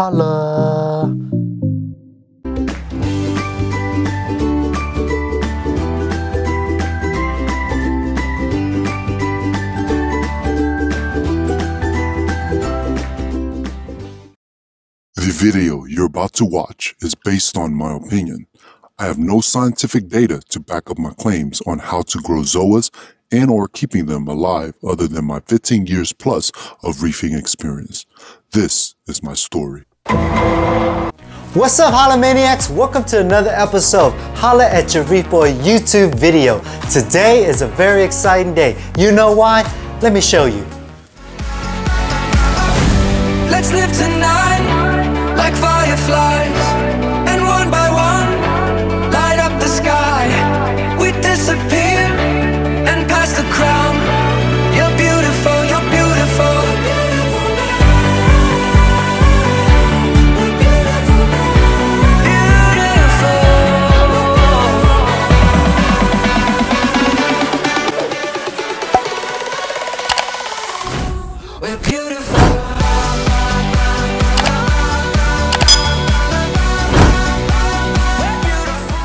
The video you're about to watch is based on my opinion. I have no scientific data to back up my claims on how to grow zoas and or keeping them alive other than my 15 years plus of reefing experience. This is my story. What's up, Holla Maniacs? Welcome to another episode Holla at Your Boy YouTube video. Today is a very exciting day. You know why? Let me show you. Let's live tonight like fireflies, and one by one, light up the sky. We disappear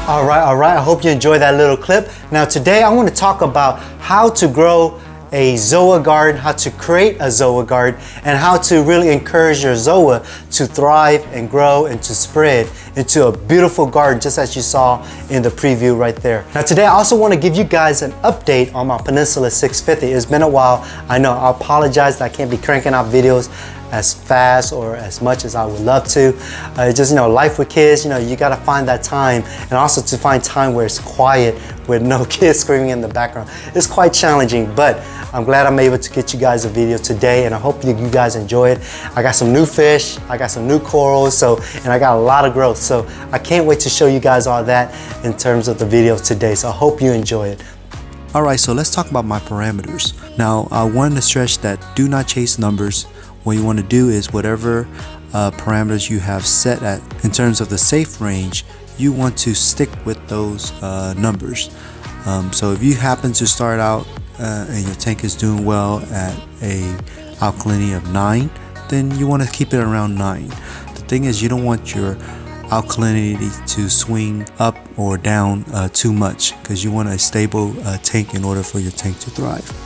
All right, all right. I hope you enjoyed that little clip. Now, today I want to talk about how to grow a zoa garden, how to create a zoa garden, and how to really encourage your zoa to thrive and grow and to spread into a beautiful garden, just as you saw in the preview right there. Now, today I also want to give you guys an update on my Peninsula 650. It's been a while. I know I apologize that I can't be cranking out videos as fast or as much as I would love to. Uh, just, you know, life with kids, you know, you gotta find that time and also to find time where it's quiet with no kids screaming in the background. It's quite challenging, but I'm glad I'm able to get you guys a video today and I hope you, guys enjoy it. I got some new fish, I got some new corals, so, and I got a lot of growth. So I can't wait to show you guys all that in terms of the video today. So I hope you enjoy it. Alright, so let's talk about my parameters. Now, I wanted to stretch that do not chase numbers. What you want to do is whatever uh, parameters you have set at in terms of the safe range, you want to stick with those uh, numbers. Um, so if you happen to start out uh, and your tank is doing well at a alkalinity of 9, then you want to keep it around 9. The thing is you don't want your alkalinity to swing up or down uh, too much because you want a stable uh, tank in order for your tank to thrive.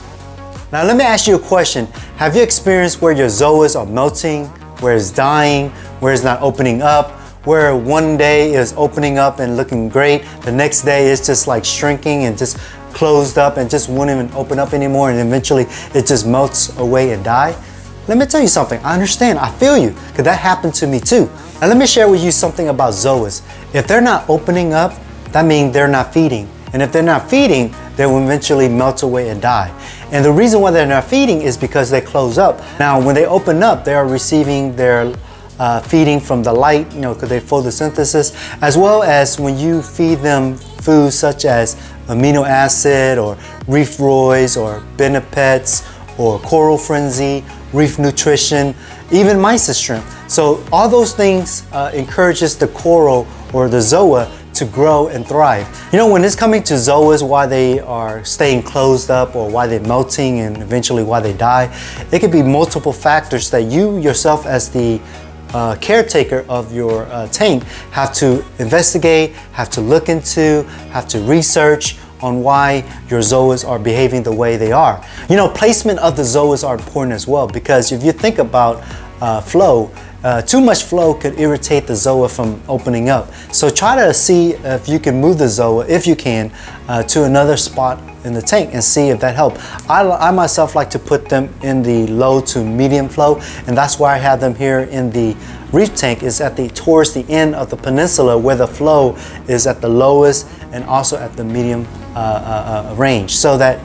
Now let me ask you a question. Have you experienced where your zoas are melting, where it's dying, where it's not opening up, where one day is opening up and looking great, the next day it's just like shrinking and just closed up and just won't even open up anymore and eventually it just melts away and die? Let me tell you something, I understand, I feel you, because that happened to me too. Now let me share with you something about zoas. If they're not opening up, that means they're not feeding. And if they're not feeding, they will eventually melt away and die. And the reason why they're not feeding is because they close up. Now, when they open up, they are receiving their uh, feeding from the light, you know, because they photosynthesis, as well as when you feed them foods such as amino acid or Reef-Roids or benepets or coral frenzy, reef nutrition, even mysis shrimp. So all those things uh, encourages the coral or the zoa to grow and thrive. You know, when it's coming to zoas, why they are staying closed up or why they're melting and eventually why they die, it could be multiple factors that you yourself as the uh, caretaker of your uh, tank have to investigate, have to look into, have to research on why your zoas are behaving the way they are. You know, placement of the zoas are important as well because if you think about uh, flow, uh, too much flow could irritate the zoa from opening up. So try to see if you can move the zoa, if you can, uh, to another spot in the tank and see if that helps. I, I myself like to put them in the low to medium flow and that's why I have them here in the reef tank is at the towards the end of the peninsula where the flow is at the lowest and also at the medium uh, uh, uh, range so that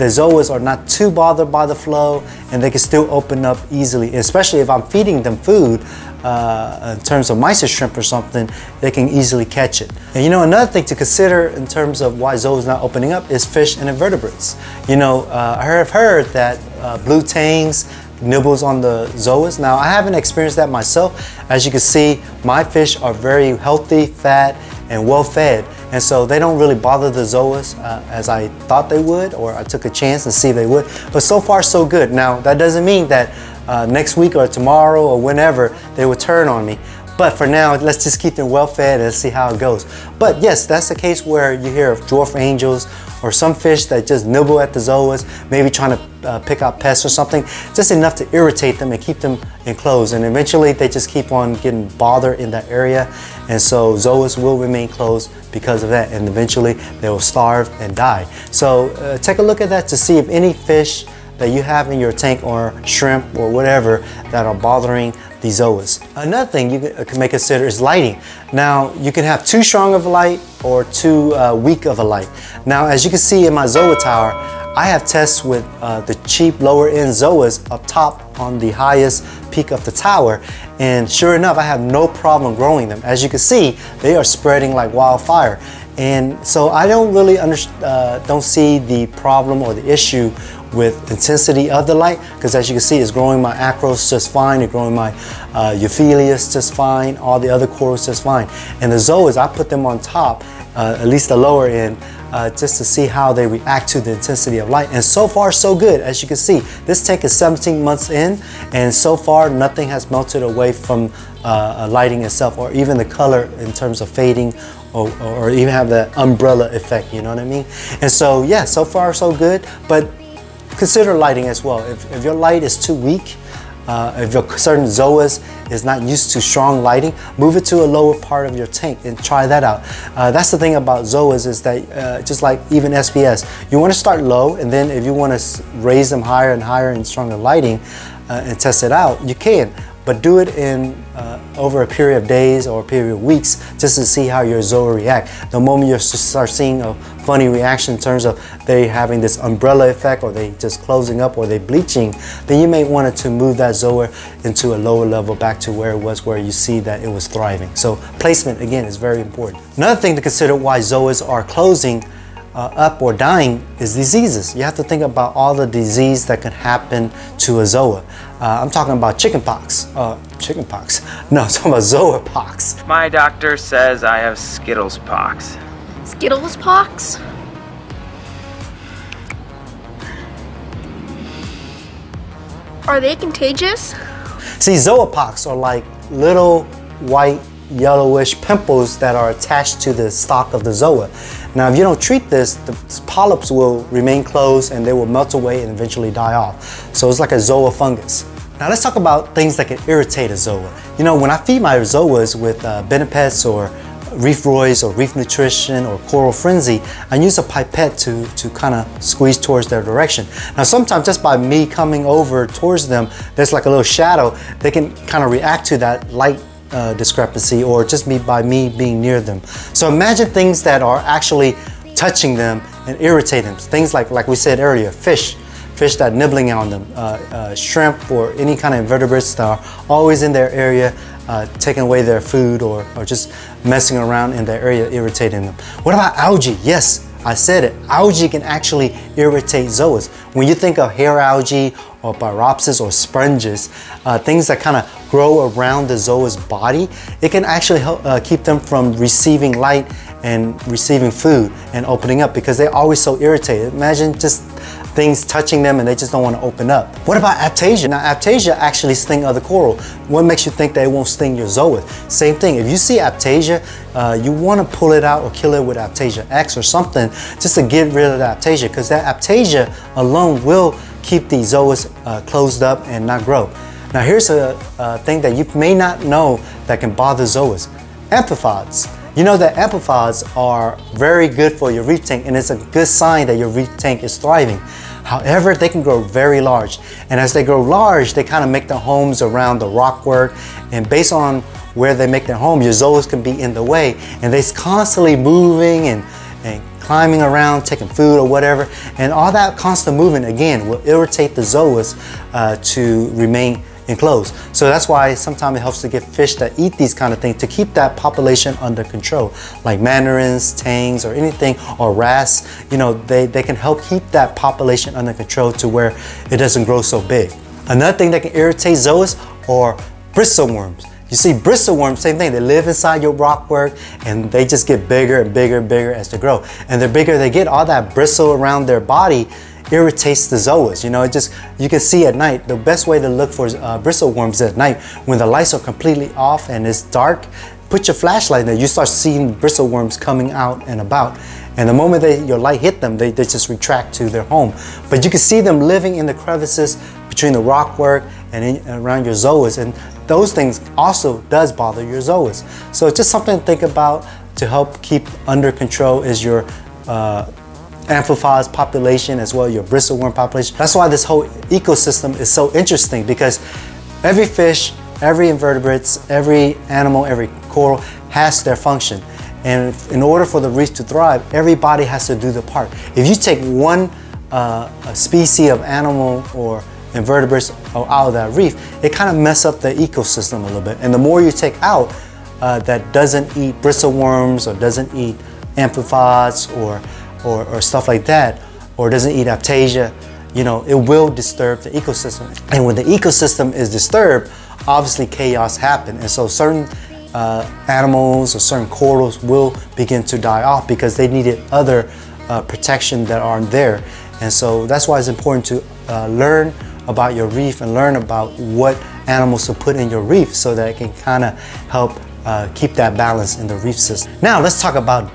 the zoas are not too bothered by the flow and they can still open up easily, especially if I'm feeding them food uh, in terms of mysis shrimp or something, they can easily catch it. And you know, another thing to consider in terms of why zoas not opening up is fish and invertebrates. You know, uh, I have heard that uh, blue tangs nibbles on the zoas. Now, I haven't experienced that myself. As you can see, my fish are very healthy, fat, and well fed. And so they don't really bother the zoas uh, as I thought they would, or I took a chance to see if they would. But so far, so good. Now, that doesn't mean that uh, next week or tomorrow or whenever they will turn on me. But for now, let's just keep them well fed and see how it goes. But yes, that's the case where you hear of dwarf angels or some fish that just nibble at the zoas, maybe trying to uh, pick out pests or something, just enough to irritate them and keep them enclosed. And eventually they just keep on getting bothered in that area. And so zoas will remain closed because of that. And eventually they will starve and die. So uh, take a look at that to see if any fish that you have in your tank or shrimp or whatever that are bothering the zoas. Another thing you can may consider is lighting. Now you can have too strong of a light or too uh, weak of a light. Now as you can see in my zoa tower, I have tests with uh, the cheap lower end zoas up top on the highest peak of the tower and sure enough I have no problem growing them. As you can see they are spreading like wildfire and so I don't really uh, don't see the problem or the issue with intensity of the light because as you can see it's growing my acros just fine, it's growing my uh, euphyllias just fine, all the other corals just fine. And the zoas, I put them on top, uh, at least the lower end, uh, just to see how they react to the intensity of light. And so far so good, as you can see. This tank is 17 months in and so far nothing has melted away from uh, lighting itself or even the color in terms of fading or, or, even have the umbrella effect, you know what I mean? And so yeah, so far so good, but Consider lighting as well. If, if your light is too weak, uh, if your certain zoas is not used to strong lighting, move it to a lower part of your tank and try that out. Uh, that's the thing about zoas is that uh, just like even SPS, you want to start low and then if you want to raise them higher and higher in stronger lighting uh, and test it out, you can but do it in uh, over a period of days or a period of weeks just to see how your zoa react. The moment you start seeing a funny reaction in terms of they having this umbrella effect or they just closing up or they bleaching, then you may want to move that zoa into a lower level back to where it was where you see that it was thriving. So placement again is very important. Another thing to consider why zoas are closing uh, up or dying is diseases. You have to think about all the disease that can happen to a zoa. Uh, I'm talking about chickenpox. Uh, chickenpox? No, I'm talking about zoa pox. My doctor says I have Skittles pox. Skittles pox? Are they contagious? See, zoa pox are like little white yellowish pimples that are attached to the stalk of the zoa. Now, if you don't treat this, the polyps will remain closed and they will melt away and eventually die off. So it's like a zoa fungus. Now let's talk about things that can irritate a zoa. You know, when I feed my zoas with uh, or Reef-Roids or Reef Nutrition or Coral Frenzy, I use a pipette to, to kind of squeeze towards their direction. Now sometimes just by me coming over towards them, there's like a little shadow, they can kind of react to that light uh, discrepancy or just me by me being near them. So imagine things that are actually touching them and irritating them. Things like, like we said earlier, fish, fish that nibbling on them, uh, uh, shrimp or any kind of invertebrates that are always in their area, uh, taking away their food or, or just messing around in their area, irritating them. What about algae? Yes, I said it. Algae can actually irritate zoas. When you think of hair algae or bryopsis or sponges, uh, things that kind of grow around the zoa's body, it can actually help uh, keep them from receiving light and receiving food and opening up because they're always so irritated. Imagine just things touching them and they just don't want to open up. What about aptasia? Now aptasia actually sting other coral. What makes you think they won't sting your zoa? Same thing, if you see aptasia, uh, you want to pull it out or kill it with aptasia X or something just to get rid of the aptasia because that aptasia alone will keep the zoas uh, closed up and not grow. Now here's a, a, thing that you may not know that can bother zoas. Amphipods. You know that amphipods are very good for your reef tank and it's a good sign that your reef tank is thriving. However, they can grow very large. And as they grow large, they kind of make their homes around the rockwork. And based on where they make their home, your zoas can be in the way. And they're constantly moving and, and climbing around, taking food or whatever. And all that constant movement, again, will irritate the zoas uh, to remain enclosed. So that's why sometimes it helps to get fish that eat these kind of things to keep that population under control, like mandarins, tangs, or anything, or wrasse. You know, they, they can help keep that population under control to where it doesn't grow so big. Another thing that can irritate zoas are bristle worms. You see bristleworms, same thing. They live inside your rockwork and they just get bigger and bigger and bigger as they grow. And the bigger they get, all that bristle around their body irritates the zoas. You know, it just, you can see at night, the best way to look for uh, bristleworms at night, when the lights are completely off and it's dark, put your flashlight there, you start seeing bristleworms coming out and about. And the moment they, your light hit them, they, they just retract to their home. But you can see them living in the crevices between the rockwork and in, around your zoas. And those things also does bother your zoas. So it's just something to think about to help keep under control is your uh, amphipods population as well your bristleworm population. That's why this whole ecosystem is so interesting because every fish, every invertebrates, every animal, every coral has their function. And in order for the reef to thrive, everybody has to do the part. If you take one uh, species of animal or invertebrates out of that reef, it kind of mess up the ecosystem a little bit. And the more you take out uh, that doesn't eat bristleworms or doesn't eat amphipods or, or, or stuff like that, or doesn't eat Aptasia, you know, it will disturb the ecosystem. And when the ecosystem is disturbed, obviously chaos happens. And so certain uh, animals or certain corals will begin to die off because they needed other uh, protection that aren't there. And so that's why it's important to uh, learn about your reef and learn about what animals to put in your reef so that it can kind of help uh, keep that balance in the reef system. Now let's talk about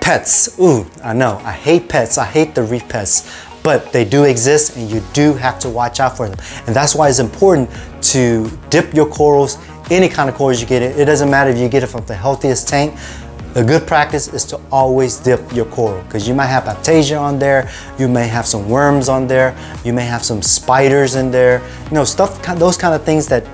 pets. Ooh, I know, I hate pets. I hate the reef pests but they do exist and you do have to watch out for them. And that's why it's important to dip your corals any kind of corals you get it. It doesn't matter if you get it from the healthiest tank. A good practice is to always dip your coral because you might have aptasia on there, you may have some worms on there, you may have some spiders in there, you know, stuff, those kind of things that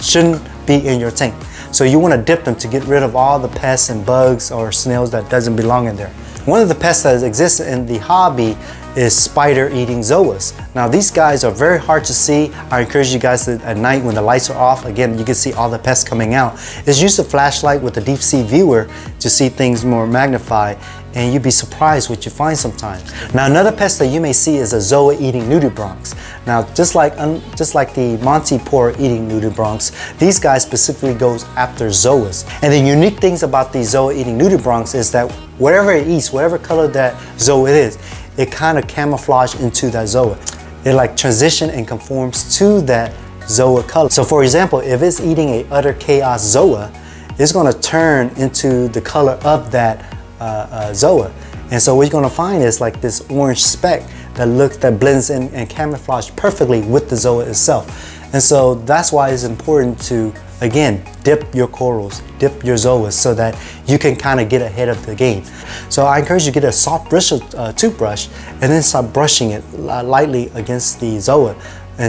shouldn't be in your tank. So you want to dip them to get rid of all the pests and bugs or snails that doesn't belong in there. One of the pests that exists in the hobby is spider eating zoas. Now these guys are very hard to see. I encourage you guys at night when the lights are off, again you can see all the pests coming out, is use a flashlight with a deep sea viewer to see things more magnified and you'd be surprised what you find sometimes. Now another pest that you may see is a zoa eating nudibranchs. Now just like just like the Montipora eating nudibranchs, these guys specifically goes after zoas. And the unique things about the zoa eating nudibranchs is that whatever it eats, whatever color that zoa is, it kind of camouflage into that zoa. It like transition and conforms to that zoa color. So for example, if it's eating a utter chaos zoa, it's gonna turn into the color of that uh, uh, zoa. And so what you're gonna find is like this orange speck that looks, that blends in and camouflage perfectly with the zoa itself. And so that's why it's important to, again, dip your corals, dip your zoas so that you can kind of get ahead of the game. So I encourage you to get a soft bristle uh, toothbrush and then start brushing it lightly against the zoa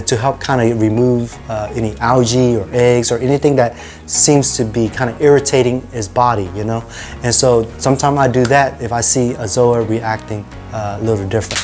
to help kind of remove uh, any algae or eggs or anything that seems to be kind of irritating his body, you know? And so sometimes I do that if I see a zoa reacting uh, a little different.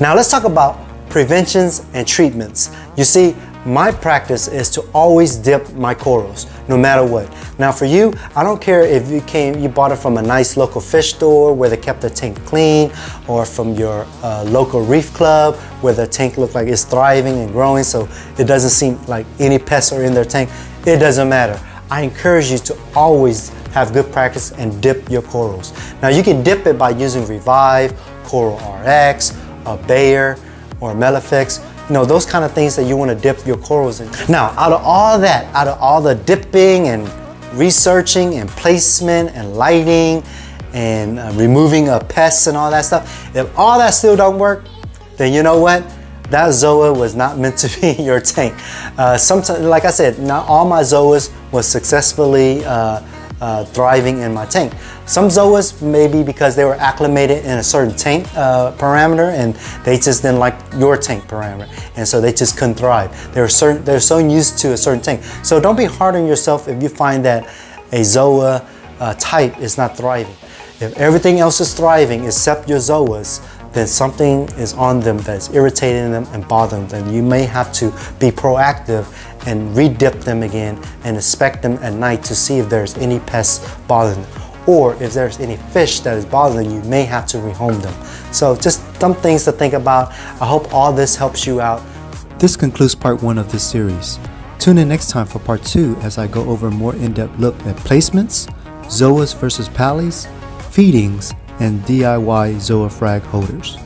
Now let's talk about preventions and treatments. You see, my practice is to always dip my corals, no matter what. Now for you, I don't care if you came, you bought it from a nice local fish store where they kept the tank clean, or from your uh, local reef club where the tank looked like it's thriving and growing so it doesn't seem like any pests are in their tank. It doesn't matter. I encourage you to always have good practice and dip your corals. Now you can dip it by using Revive, Coral RX, a Bayer, or Melafix you know, those kind of things that you want to dip your corals in. Now, out of all that, out of all the dipping and researching and placement and lighting and uh, removing of pests and all that stuff, if all that still don't work, then you know what? That zoa was not meant to be in your tank. Uh, sometimes, like I said, not all my zoas was successfully uh, uh, thriving in my tank. Some zoas maybe because they were acclimated in a certain tank uh, parameter and they just didn't like your tank parameter and so they just couldn't thrive. They were certain, they're so used to a certain tank. So don't be hard on yourself if you find that a zoa uh, type is not thriving. If everything else is thriving except your zoas, then something is on them that's irritating them and bothering them. You may have to be proactive and redip them again and inspect them at night to see if there's any pests bothering them. Or if there's any fish that is bothering you, you may have to rehome them. So just some things to think about. I hope all this helps you out. This concludes part one of this series. Tune in next time for part 2 as I go over a more in-depth look at placements, Zoas versus Palys, feedings, and DIY Zoa frag holders.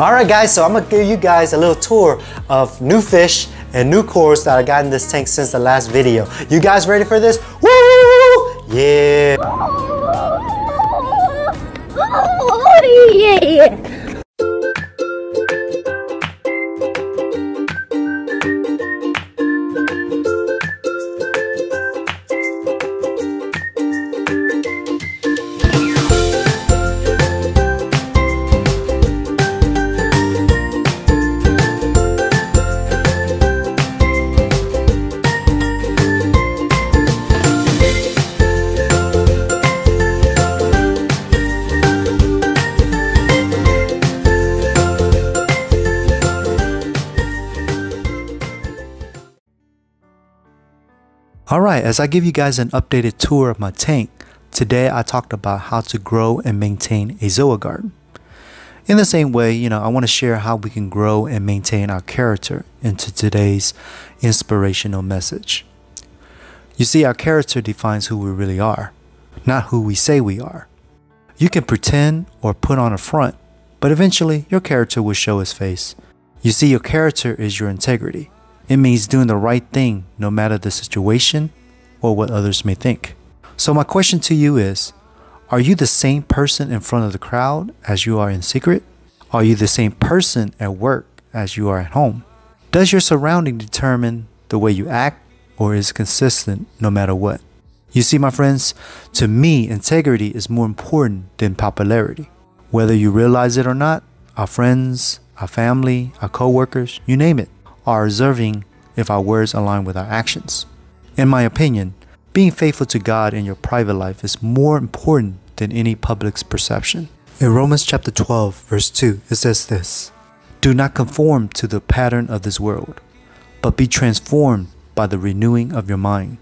All right, guys, so I'm gonna give you guys a little tour of new fish and new cores that I got in this tank since the last video. You guys ready for this? Woo! Yeah! yeah. Alright, as I give you guys an updated tour of my tank, today I talked about how to grow and maintain a Zoa garden. In the same way, you know, I want to share how we can grow and maintain our character into today's inspirational message. You see, our character defines who we really are, not who we say we are. You can pretend or put on a front, but eventually your character will show its face. You see, your character is your integrity. It means doing the right thing no matter the situation or what others may think. So, my question to you is Are you the same person in front of the crowd as you are in secret? Are you the same person at work as you are at home? Does your surrounding determine the way you act or is consistent no matter what? You see, my friends, to me, integrity is more important than popularity. Whether you realize it or not, our friends, our family, our coworkers, you name it, are observing if our words align with our actions. In my opinion, being faithful to God in your private life is more important than any public's perception. In Romans chapter 12, verse 2, it says this Do not conform to the pattern of this world, but be transformed by the renewing of your mind.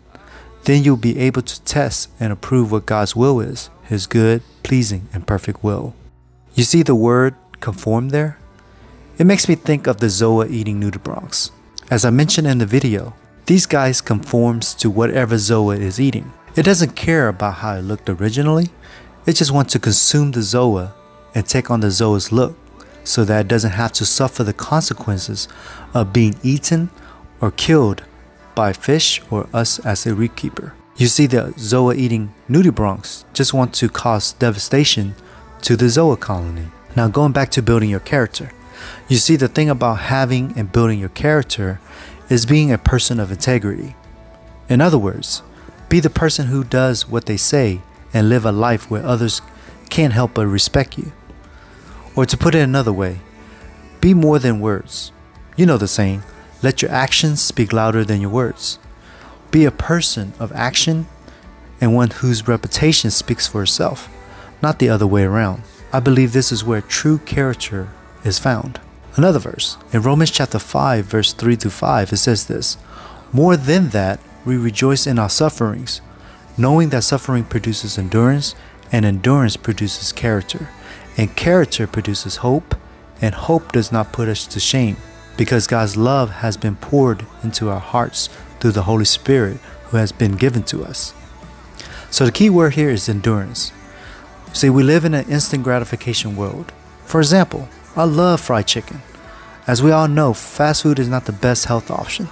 Then you'll be able to test and approve what God's will is, His good, pleasing, and perfect will. You see the word conform there? It makes me think of the Zoa eating nudibranchs. As I mentioned in the video, these guys conforms to whatever Zoa is eating. It doesn't care about how it looked originally, it just wants to consume the Zoa and take on the Zoa's look so that it doesn't have to suffer the consequences of being eaten or killed by fish or us as a reef keeper. You see, the Zoa eating nudibranchs just want to cause devastation to the Zoa colony. Now, going back to building your character, you see, the thing about having and building your character is being a person of integrity. In other words, be the person who does what they say and live a life where others can't help but respect you. Or to put it another way, be more than words. You know the saying, let your actions speak louder than your words. Be a person of action and one whose reputation speaks for itself, not the other way around. I believe this is where true character is found. Another verse, in Romans chapter 5, verse 3 to 5, it says this More than that, we rejoice in our sufferings, knowing that suffering produces endurance, and endurance produces character, and character produces hope, and hope does not put us to shame, because God's love has been poured into our hearts through the Holy Spirit who has been given to us. So the key word here is endurance. See, we live in an instant gratification world. For example, I love fried chicken. As we all know, fast food is not the best health option.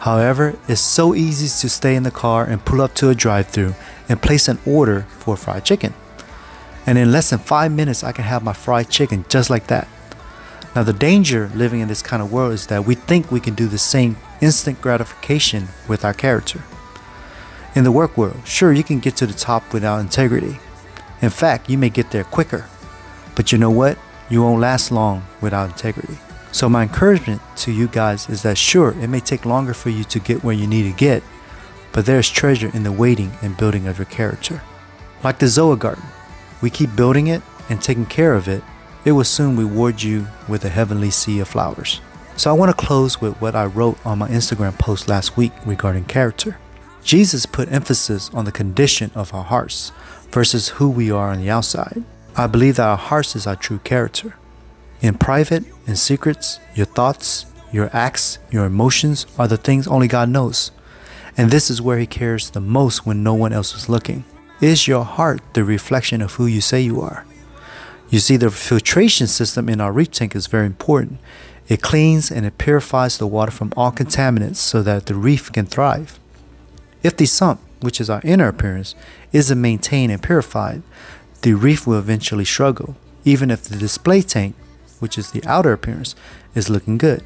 However, it's so easy to stay in the car and pull up to a drive through and place an order for fried chicken. And in less than five minutes, I can have my fried chicken just like that. Now, the danger living in this kind of world is that we think we can do the same instant gratification with our character. In the work world, sure, you can get to the top without integrity. In fact, you may get there quicker. But you know what? You won't last long without integrity. So, my encouragement to you guys is that sure, it may take longer for you to get where you need to get, but there's treasure in the waiting and building of your character. Like the Zoa garden, we keep building it and taking care of it, it will soon reward you with a heavenly sea of flowers. So, I want to close with what I wrote on my Instagram post last week regarding character. Jesus put emphasis on the condition of our hearts versus who we are on the outside. I believe that our hearts is our true character. In private, in secrets, your thoughts, your acts, your emotions are the things only God knows. And this is where He cares the most when no one else is looking. Is your heart the reflection of who you say you are? You see, the filtration system in our reef tank is very important. It cleans and it purifies the water from all contaminants so that the reef can thrive. If the sump, which is our inner appearance, isn't maintained and purified, the reef will eventually struggle, even if the display tank, which is the outer appearance, is looking good.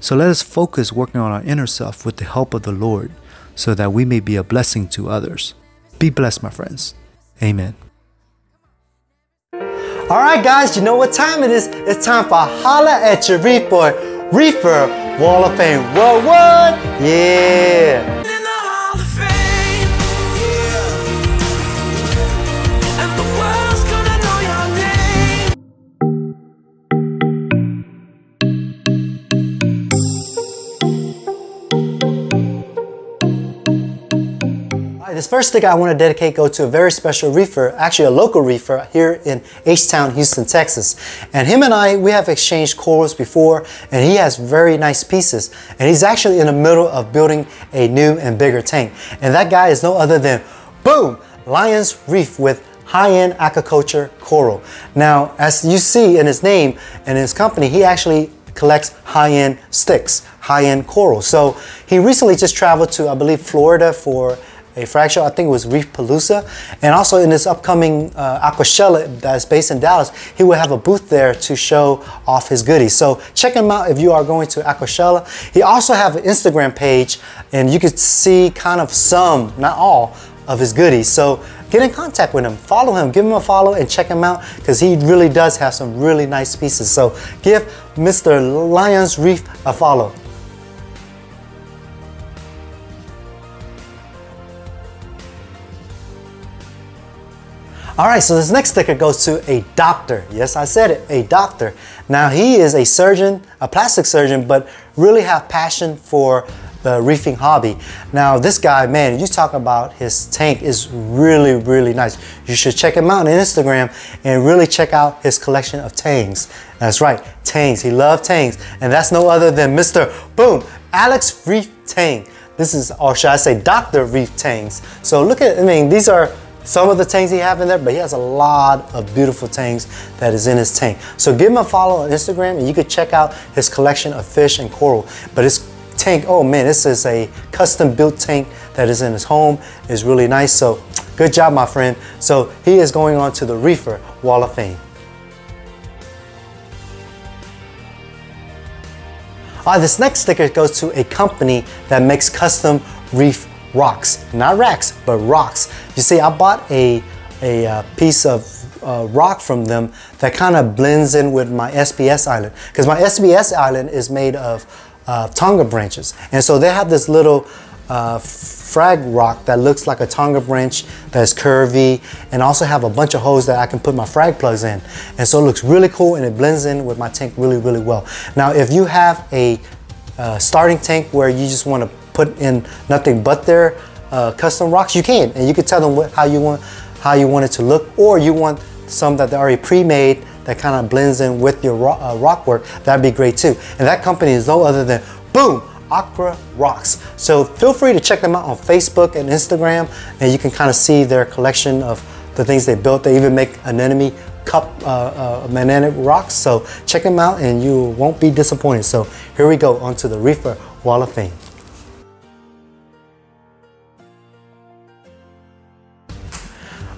So let us focus working on our inner self with the help of the Lord so that we may be a blessing to others. Be blessed, my friends. Amen. All right, guys, you know what time it is? It's time for Holla at Your Reef Boy, Reefer Hall of Fame. What? Yeah. This first sticker I want to dedicate go to a very special reefer, actually a local reefer here in H-Town, Houston, Texas. And him and I, we have exchanged corals before, and he has very nice pieces. And he's actually in the middle of building a new and bigger tank. And that guy is no other than, boom, Lions Reef with high-end aquaculture coral. Now, as you see in his name and his company, he actually collects high-end sticks, high-end coral. So he recently just traveled to, I believe, Florida for a show. I think it was Reef Palooza. And also in this upcoming uh, Aquashella that's based in Dallas, he will have a booth there to show off his goodies. So check him out if you are going to Aquashella. He also have an Instagram page and you can see kind of some, not all, of his goodies. So get in contact with him, follow him, give him a follow and check him out because he really does have some really nice pieces. So give Mr. Lions Reef a follow. All right, so this next sticker goes to a doctor. Yes, I said it, a doctor. Now he is a surgeon, a plastic surgeon, but really have passion for the reefing hobby. Now this guy, man, you talk about his tank is really, really nice. You should check him out on Instagram and really check out his collection of tangs. That's right, tangs. He loves tangs. And that's no other than Mr. Boom, Alex Reef Tang. This is, or should I say Dr. Reef Tangs. So look at, I mean, these are some of the tanks he have in there, but he has a lot of beautiful tanks that is in his tank. So give him a follow on Instagram and you can check out his collection of fish and coral. But his tank, oh man, this is a custom built tank that is in his home. is really nice. So good job, my friend. So he is going on to the Reefer Hall of Fame. All right, this next sticker goes to a company that makes custom reef rocks, not racks, but rocks. You see, I bought a, a uh, piece of uh, rock from them that kind of blends in with my SPS island because my SPS island is made of uh, Tonga branches. And so they have this little uh, frag rock that looks like a Tonga branch that's curvy and also have a bunch of holes that I can put my frag plugs in. And so it looks really cool and it blends in with my tank really, really well. Now, if you have a uh, starting tank where you just want to put in nothing but their uh, custom rocks, you can, and you can tell them what, how you want how you want it to look, or you want some that are already pre-made that kind of blends in with your rock, uh, rock work. That'd be great too. And that company is no other than Boom Aqua Rocks. So feel free to check them out on Facebook and Instagram, and you can kind of see their collection of the things they built. They even make anemone cup uh, uh, rocks. So check them out, and you won't be disappointed. So here we go onto the Reefer Hall of Fame.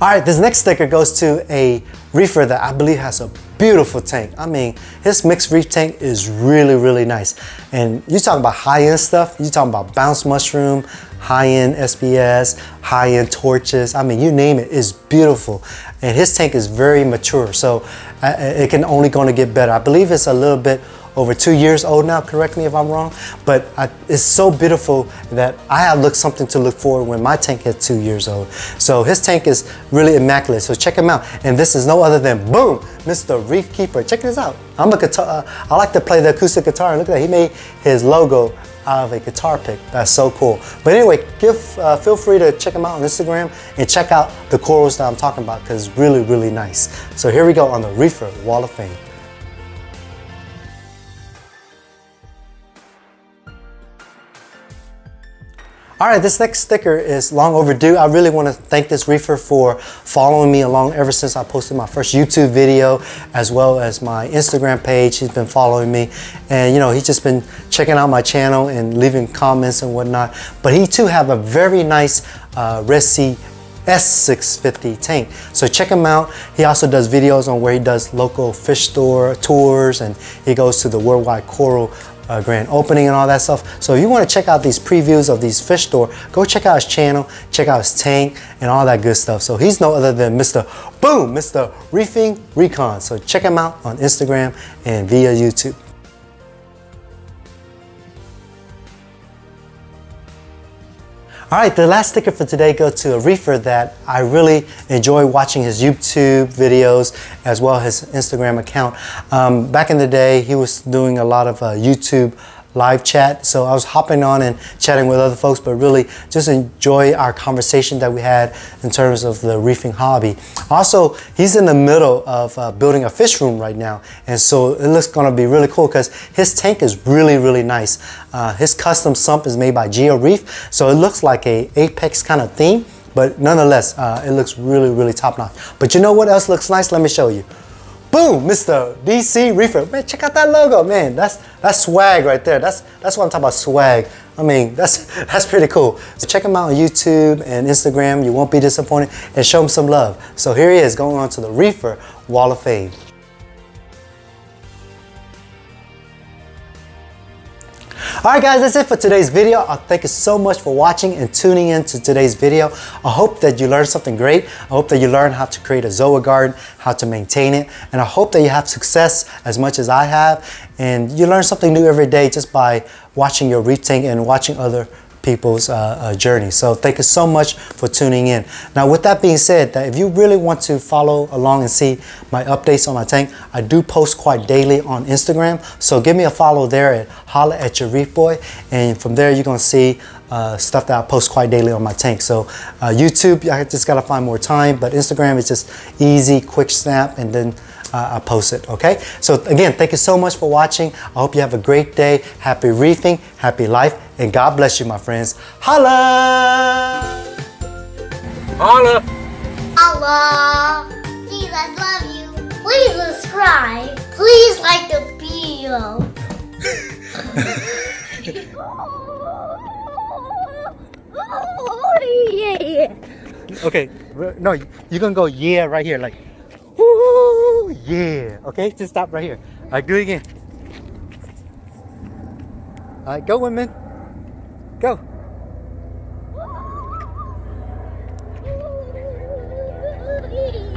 All right, this next sticker goes to a reefer that I believe has a beautiful tank. I mean, his mixed reef tank is really, really nice. And you talking about high-end stuff, you talking about bounce mushroom, high-end SPS, high-end torches. I mean, you name it, it's beautiful. And his tank is very mature, so uh, it can only gonna get better. I believe it's a little bit over two years old now, correct me if I'm wrong, but I, it's so beautiful that I have looked something to look forward when my tank hit two years old. So his tank is really immaculate, so check him out. And this is no other than, boom, Mr. Reef Keeper. Check this out. I'm a guitar, uh, I like to play the acoustic guitar, and look at that, he made his logo out of a guitar pick. That's so cool. But anyway, give, uh, feel free to check him out on Instagram and check out the corals that I'm talking about because really, really nice. So here we go on the Reefer Hall of Fame. All right, this next sticker is long overdue. I really want to thank this reefer for following me along ever since I posted my first YouTube video, as well as my Instagram page. He's been following me, and you know he's just been checking out my channel and leaving comments and whatnot. But he too have a very nice uh, Red Sea S650 tank. So check him out. He also does videos on where he does local fish store tours and he goes to the Worldwide Coral uh, grand opening and all that stuff. So if you want to check out these previews of these fish store, go check out his channel, check out his tank and all that good stuff. So he's no other than Mr. Boom, Mr. Reefing Recon. So check him out on Instagram and via YouTube. All right, the last sticker for today goes to a reefer that I really enjoy watching his YouTube videos as well as his Instagram account. Um, back in the day, he was doing a lot of uh, YouTube live chat. So I was hopping on and chatting with other folks, but really just enjoy our conversation that we had in terms of the reefing hobby. Also, he's in the middle of uh, building a fish room right now. And so it looks gonna be really cool because his tank is really, really nice. Uh, his custom sump is made by Geo Reef. So it looks like a apex kind of theme, but nonetheless, uh, it looks really, really top notch. But you know what else looks nice? Let me show you. Boom, Mr. DC Reefer. Man, check out that logo, man. That's that's swag right there. That's that's what I'm talking about, swag. I mean, that's that's pretty cool. So check him out on YouTube and Instagram. You won't be disappointed and show him some love. So here he is going on to the Reefer Hall of Fame. Alright guys, that's it for today's video. I thank you so much for watching and tuning in to today's video. I hope that you learned something great. I hope that you learned how to create a Zoa garden, how to maintain it, and I hope that you have success as much as I have. And you learn something new every day just by watching your reef and watching other people's uh, uh, journey. So thank you so much for tuning in. Now with that being said, that if you really want to follow along and see my updates on my tank, I do post quite daily on Instagram. So give me a follow there at holla at your reef boy. And from there you're gonna see uh, stuff that I post quite daily on my tank. So uh, YouTube, I just gotta find more time, but Instagram is just easy, quick snap, and then uh, I post it, okay? So again, thank you so much for watching. I hope you have a great day. Happy reefing, happy life, and God bless you, my friends. Holla! Holla! Allah, Jesus love you. Please subscribe. Please like the video. oh, yeah. Okay, no, you're gonna go yeah right here, like, woo, yeah. Okay, just stop right here. All right, do it again. All right, go women. Go.